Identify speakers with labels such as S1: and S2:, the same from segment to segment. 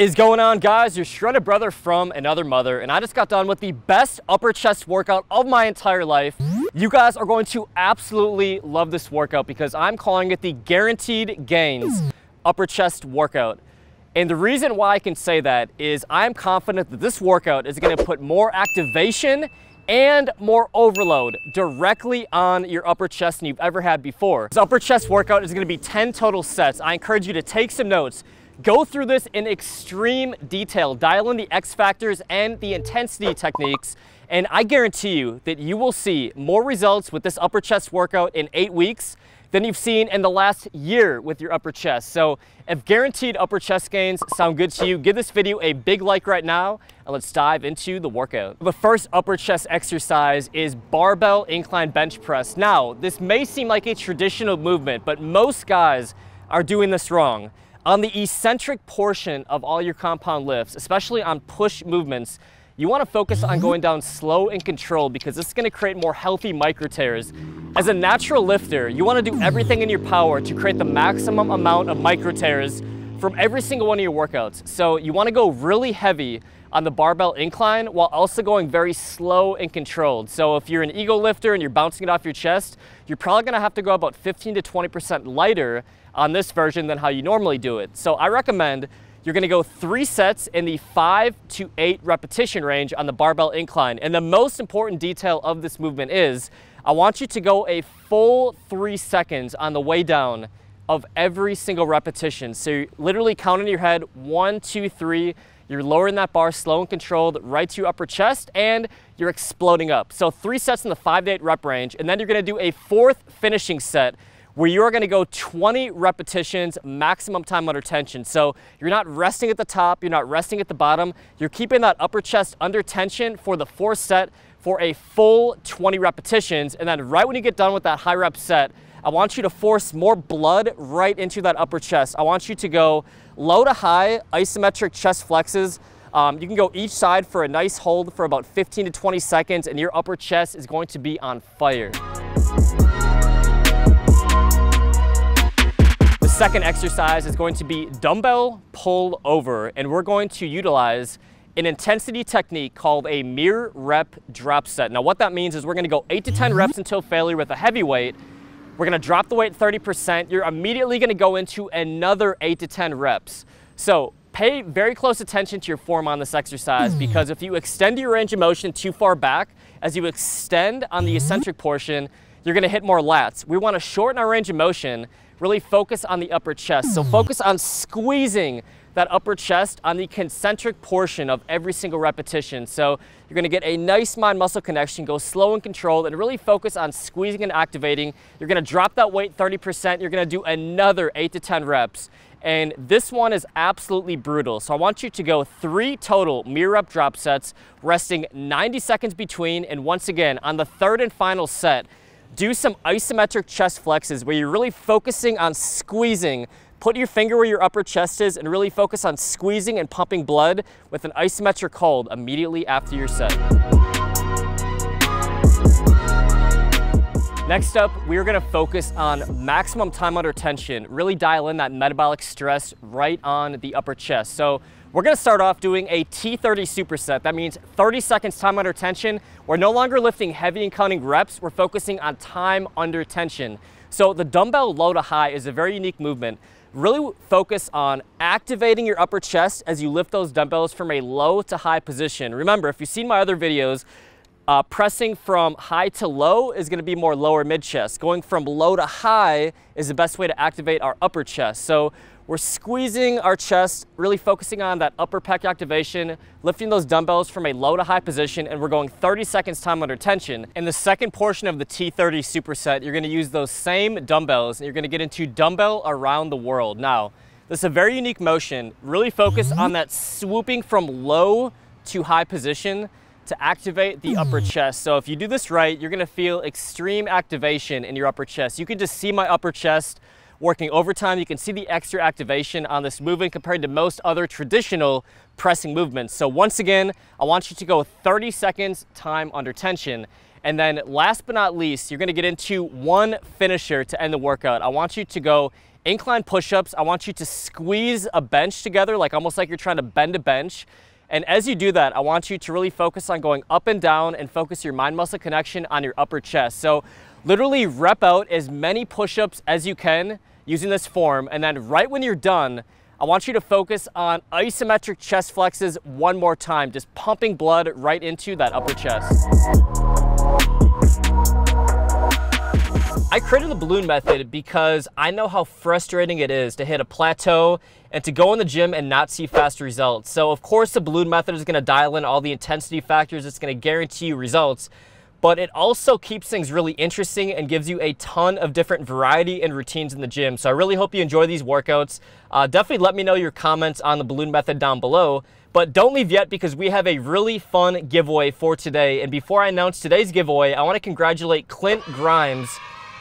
S1: is going on guys? Your shredded brother from another mother and I just got done with the best upper chest workout of my entire life. You guys are going to absolutely love this workout because I'm calling it the guaranteed gains upper chest workout. And the reason why I can say that is I'm confident that this workout is gonna put more activation and more overload directly on your upper chest than you've ever had before. This upper chest workout is gonna be 10 total sets. I encourage you to take some notes go through this in extreme detail, dial in the X factors and the intensity techniques, and I guarantee you that you will see more results with this upper chest workout in eight weeks than you've seen in the last year with your upper chest. So if guaranteed upper chest gains sound good to you, give this video a big like right now and let's dive into the workout. The first upper chest exercise is barbell incline bench press. Now, this may seem like a traditional movement, but most guys are doing this wrong. On the eccentric portion of all your compound lifts, especially on push movements, you want to focus on going down slow and controlled because this is going to create more healthy micro tears. As a natural lifter, you want to do everything in your power to create the maximum amount of micro tears from every single one of your workouts. So you want to go really heavy on the barbell incline while also going very slow and controlled. So if you're an ego lifter and you're bouncing it off your chest, you're probably gonna have to go about 15 to 20% lighter on this version than how you normally do it. So I recommend you're gonna go three sets in the five to eight repetition range on the barbell incline. And the most important detail of this movement is, I want you to go a full three seconds on the way down of every single repetition. So you're literally counting in your head, one, two, three, you're lowering that bar slow and controlled right to your upper chest and you're exploding up. So three sets in the five to eight rep range. And then you're gonna do a fourth finishing set where you're gonna go 20 repetitions, maximum time under tension. So you're not resting at the top, you're not resting at the bottom, you're keeping that upper chest under tension for the fourth set for a full 20 repetitions. And then right when you get done with that high rep set, I want you to force more blood right into that upper chest. I want you to go low to high isometric chest flexes. Um, you can go each side for a nice hold for about 15 to 20 seconds and your upper chest is going to be on fire. Second exercise is going to be dumbbell pull over and we're going to utilize an intensity technique called a mirror rep drop set. Now what that means is we're gonna go eight to 10 mm-hmm. reps until failure with a heavy weight we're gonna drop the weight 30%. You're immediately gonna go into another eight to 10 reps. So pay very close attention to your form on this exercise mm-hmm. because if you extend your range of motion too far back, as you extend on the mm-hmm. eccentric portion, you're gonna hit more lats. We wanna shorten our range of motion, really focus on the upper chest. So hmm. focus on squeezing that upper chest on the concentric portion of every single repetition. So you're gonna get a nice mind muscle connection, go slow and controlled, and really focus on squeezing and activating. You're gonna drop that weight 30%. You're gonna do another eight to 10 reps. And this one is absolutely brutal. So I want you to go three total mirror rep drop sets, resting 90 seconds between. And once again, on the third and final set, do some isometric chest flexes where you're really focusing on squeezing Put your finger where your upper chest is and really focus on squeezing and pumping blood with an isometric hold immediately after your set. Next up, we're gonna focus on maximum time under tension, really dial in that metabolic stress right on the upper chest. So we're gonna start off doing a T30 superset. That means 30 seconds time under tension. We're no longer lifting heavy and counting reps, we're focusing on time under tension. So the dumbbell low to high is a very unique movement really focus on activating your upper chest as you lift those dumbbells from a low to high position. Remember, if you've seen my other videos, uh, pressing from high to low is gonna be more lower mid chest. Going from low to high is the best way to activate our upper chest. So we're squeezing our chest, really focusing on that upper pec activation, lifting those dumbbells from a low to high position, and we're going 30 seconds time under tension. In the second portion of the T30 superset, you're gonna use those same dumbbells, and you're gonna get into dumbbell around the world. Now, this is a very unique motion. Really focus on that swooping from low to high position to activate the upper mm. chest. So if you do this right, you're gonna feel extreme activation in your upper chest. You can just see my upper chest working overtime. You can see the extra activation on this movement compared to most other traditional pressing movements. So once again, I want you to go 30 seconds time under tension. And then last but not least, you're gonna get into one finisher to end the workout. I want you to go incline push-ups, I want you to squeeze a bench together, like almost like you're trying to bend a bench. And as you do that, I want you to really focus on going up and down and focus your mind muscle connection on your upper chest. So literally rep out as many push-ups as you can using this form. And then right when you're done, I want you to focus on isometric chest flexes one more time, just pumping blood right into that upper chest. I created the balloon method because I know how frustrating it is to hit a plateau and to go in the gym and not see fast results. So of course the balloon method is gonna dial in all the intensity factors. It's gonna guarantee you results, but it also keeps things really interesting and gives you a ton of different variety and routines in the gym. So I really hope you enjoy these workouts. Uh, definitely let me know your comments on the balloon method down below. But don't leave yet because we have a really fun giveaway for today. And before I announce today's giveaway, I wanna congratulate Clint Grimes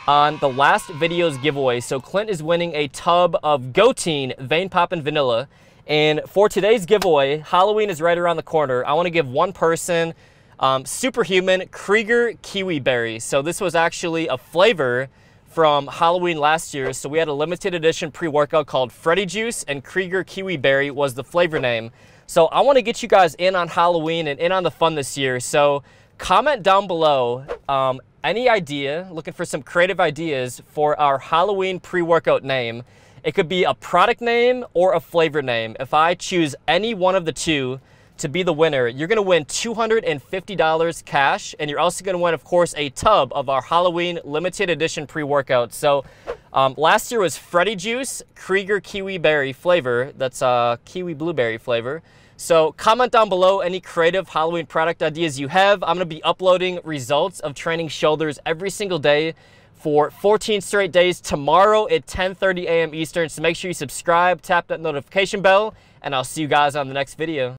S1: on the last video's giveaway. So Clint is winning a tub of Goteen Vein and Vanilla. And for today's giveaway, Halloween is right around the corner. I want to give one person um, Superhuman Krueger Kiwi Berry. So this was actually a flavor from Halloween last year. So we had a limited edition pre-workout called Freddy Juice and Krueger Kiwi Berry was the flavor name. So I want to get you guys in on Halloween and in on the fun this year. So comment down below um, any idea, looking for some creative ideas for our Halloween pre-workout name. It could be a product name or a flavor name. If I choose any one of the two to be the winner, you're gonna win $250 cash, and you're also gonna win, of course, a tub of our Halloween limited edition pre-workout. So um, last year was Freddy Juice, Krueger Kiwi Berry flavor. That's uh, kiwi blueberry flavor. So comment down below any creative Halloween product ideas you have. I'm gonna be uploading results of training shoulders every single day for 14 straight days tomorrow at 10.30 a.m. Eastern. So make sure you subscribe, tap that notification bell, and I'll see you guys on the next video.